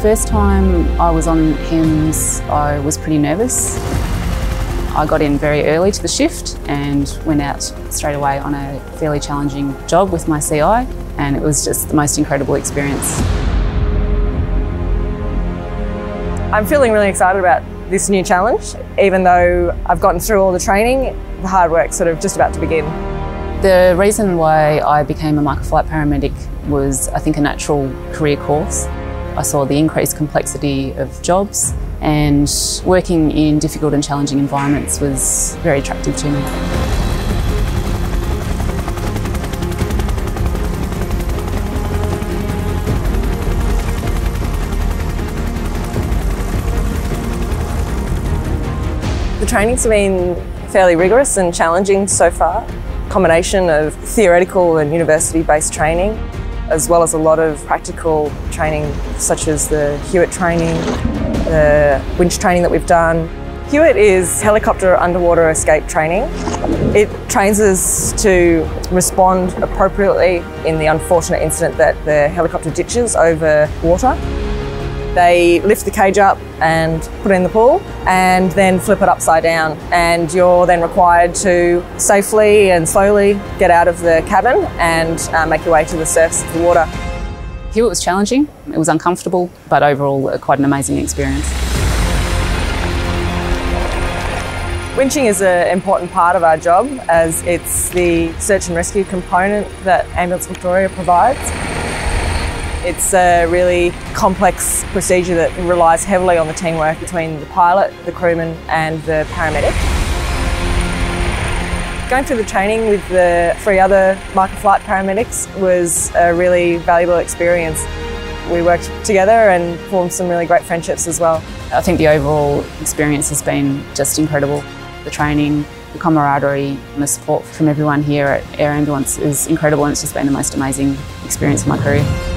first time I was on HEMS, I was pretty nervous. I got in very early to the shift and went out straight away on a fairly challenging job with my CI, and it was just the most incredible experience. I'm feeling really excited about this new challenge, even though I've gotten through all the training, the hard work's sort of just about to begin. The reason why I became a MICA flight paramedic was, I think, a natural career course. I saw the increased complexity of jobs and working in difficult and challenging environments was very attractive to me. The training's been fairly rigorous and challenging so far. Combination of theoretical and university-based training as well as a lot of practical training such as the HUET training, the winch training that we've done. HUET is helicopter underwater escape training. It trains us to respond appropriately in the unfortunate incident that the helicopter ditches over water. They lift the cage up and put it in the pool and then flip it upside down. And you're then required to safely and slowly get out of the cabin and uh, make your way to the surface of the water. Here it was challenging, it was uncomfortable, but overall uh, quite an amazing experience. Winching is an important part of our job as it's the search and rescue component that Ambulance Victoria provides. It's a really complex procedure that relies heavily on the teamwork between the pilot, the crewman and the paramedic. Going through the training with the three other MICA flight paramedics was a really valuable experience. We worked together and formed some really great friendships as well. I think the overall experience has been just incredible. The training, the camaraderie and the support from everyone here at Air Ambulance is incredible and it's just been the most amazing experience of my career.